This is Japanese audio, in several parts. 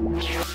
Música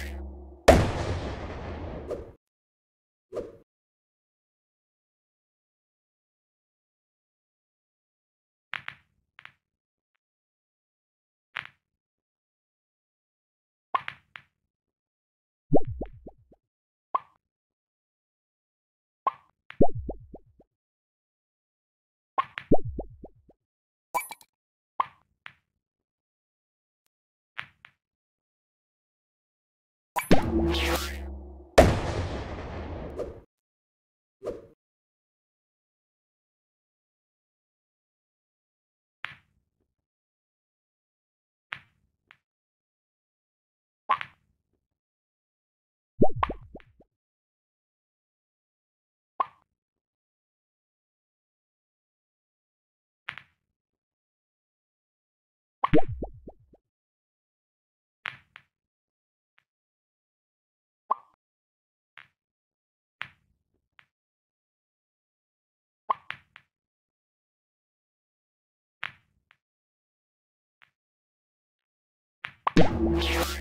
Yeah!